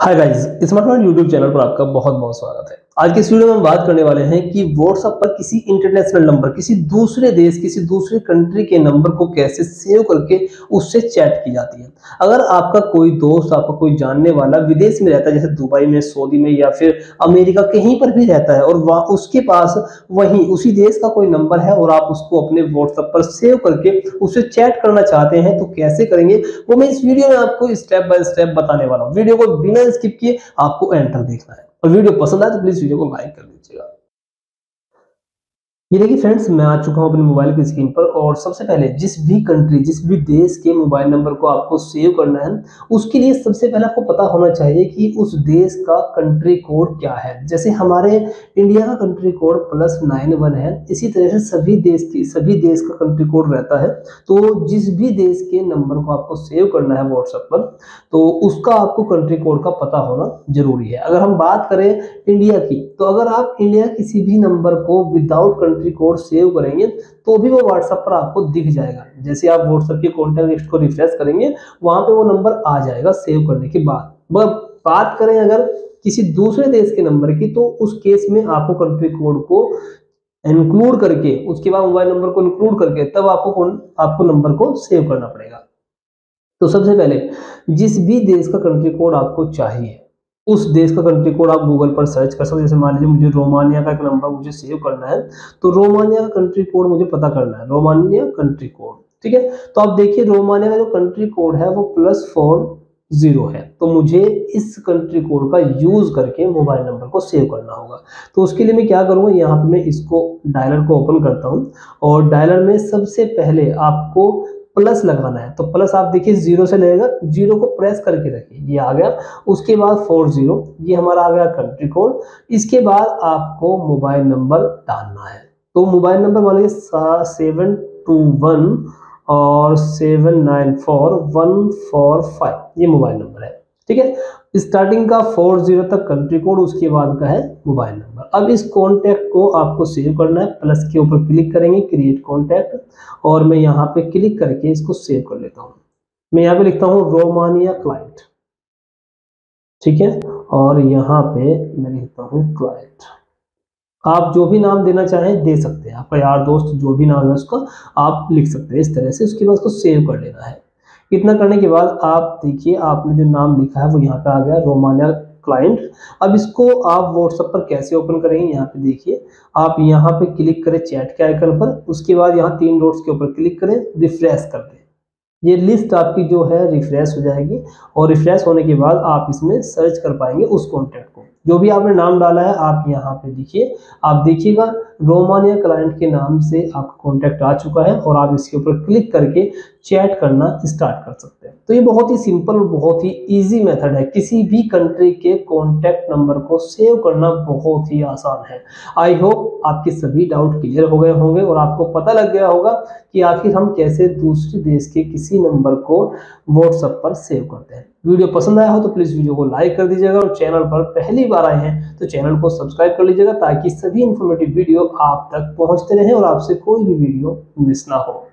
Hi guys smartphone YouTube channel पर आपका बहुत बहुत स्वागत है। आज के इस वीडियो में हम बात करने वाले हैं कि व्हाट्सएप पर किसी इंटरनेशनल नंबर किसी दूसरे देश, किसी दूसरे कंट्री के नंबर को कैसे सेव करके उससे चैट की जाती है। अगर आपका कोई दोस्त, आपका कोई जानने वाला विदेश में रहता है, जैसे दुबई में, सऊदी में, या फिर अमेरिका कहीं पर भी रहता है, और वहाँ उसके पास वहीं उसी देश का कोई नंबर है, और आप उसको अपने व्हाट्सएप पर सेव करके उससे चैट करना चाहते हैं तो कैसे करेंगे, वो मैं इस वीडियो में आपको स्टेप बाय स्टेप बताने वाला हूँ। वीडियो को बिना स्किप किए, आपको एंटर देखना है। और वीडियो पसंद आए तो प्लीज़ वीडियो को लाइक कर दीजिएगा। ये देखिए फ्रेंड्स मैं आ चुका हूँ अपने मोबाइल की स्क्रीन पर और सबसे पहले जिस भी कंट्री जिस भी देश के मोबाइल नंबर को आपको सेव करना है, उसके लिए सबसे पहले आपको पता होना चाहिए कि उस देश का कंट्री कोड क्या है। जैसे हमारे इंडिया का country code plus nine one है, इसी तरह से सभी देश की, सभी देश का कंट्री कोड रहता है। तो जिस भी देश के नंबर को आपको सेव करना है व्हाट्सएप पर तो उसका आपको कंट्री कोड का पता होना ज़रूरी है। अगर हम बात करें इंडिया की तो अगर आप इंडिया किसी भी नंबर को विदाउट कंट्री कोड सेव करेंगे तो भी वो व्हाट्सएप पर आपको दिख जाएगा। जैसे आप व्हाट्सएप के कॉन्टैक्ट लिस्ट को रिफ्रेश करेंगे, वहाँ पे वो नंबर आ जाएगा सेव करने के बाद। बात करें अगर किसी दूसरे देश के नंबर की तो उस केस में आपको कंट्री कोड को इंक्लूड करके, उसके बाद मोबाइल नंबर को इंक्लूड करके, तब आपको आपको नंबर को सेव करना पड़ेगा। तो सबसे पहले, जिस भी देश का कंट्री कोड आपको चाहिए उस देश का कंट्री कोड आप गूगल पर सर्च कर सकते जैसे मान लीजिए मुझे रोमानिया का एक नंबर मुझे सेव करना है तो रोमानिया का कंट्री कोड मुझे पता करना है। रोमानिया कंट्री कोड ठीक है? तो आप देखिए रोमानिया का जो कंट्री कोड है, वो प्लस फोर ज़ीरो है। तो मुझे इस कंट्री कोड का यूज़ करके मोबाइल नंबर को सेव करना होगा। तो उसके लिए मैं क्या करूँगा? यहाँ पे मैं इसको डायलर को ओपन करता हूँ। और डायलर में सबसे पहले आपको प्लस लगाना है। तो प्लस आप देखिए ज़ीरो से लेगा ज़ीरो को प्रेस करके रखिए। ये आ गया। उसके बाद फोर ज़ीरो, ये हमारा आ गया कंट्री कोड। इसके बाद आपको मोबाइल नंबर डालना है। तो मोबाइल नंबर मान लीजिए सेवन टू वन और seven nine four, one four five, ये मोबाइल नंबर है। ठीक है? स्टार्टिंग का फोर ज़ीरो तक कंट्री कोड उसके बाद का है मोबाइल नंबर अब इस कॉन्टैक्ट को आपको सेव करना है प्लस के ऊपर क्लिक करेंगे क्रिएट कॉन्टैक्ट और मैं यहाँ पे क्लिक करके इसको सेव कर लेता हूँ। मैं यहाँ पे लिखता हूँ रोमानिया क्लाइंट ठीक है? और यहाँ पे मैं लिखता हूँ क्लाइंट आप जो भी नाम देना चाहें, दे सकते हैं। आपका यार, दोस्त, जो भी नाम है उसका, आप लिख सकते हैं। इस तरह से उसके बाद उसको सेव कर लेना है। इतना करने के बाद आप देखिए, आपने जो नाम लिखा है, वो यहाँ पे आ गया रोमानिया क्लाइंट अब इसको आप व्हाट्सएप पर कैसे ओपन करेंगे, यहाँ पे देखिए। आप यहाँ पे क्लिक करें चैट के आइकन पर, उसके बाद यहाँ तीन डॉट्स के ऊपर क्लिक करें रिफ्रेश कर दें। ये लिस्ट आपकी जो है रिफ्रेश हो जाएगी और रिफ्रेश होने के बाद आप इसमें सर्च कर पाएँगे उस कॉन्टैक्ट को। जो भी आपने नाम डाला है, आप यहाँ पे देखिए। आप देखिएगा रोमानिया क्लाइंट के नाम से आपका कॉन्टैक्ट आ चुका है और आप इसके ऊपर क्लिक करके चैट करना स्टार्ट कर सकते हैं। तो ये बहुत ही सिंपल और बहुत ही इजी मेथड है। किसी भी कंट्री के कॉन्टैक्ट नंबर को सेव करना बहुत ही आसान है। आई होप आपके सभी डाउट क्लियर हो गए होंगे और आपको पता लग गया होगा कि आखिर हम कैसे दूसरे देश के किसी नंबर को व्हाट्सएप पर सेव करते हैं। वीडियो पसंद आया हो तो प्लीज़ वीडियो को लाइक कर दीजिएगा और चैनल पर पहली बार आए हैं तो चैनल को सब्सक्राइब कर लीजिएगा ताकि सभी इन्फॉर्मेटिव वीडियो आप तक पहुँचते रहें और आपसे कोई भी वीडियो मिस ना हो।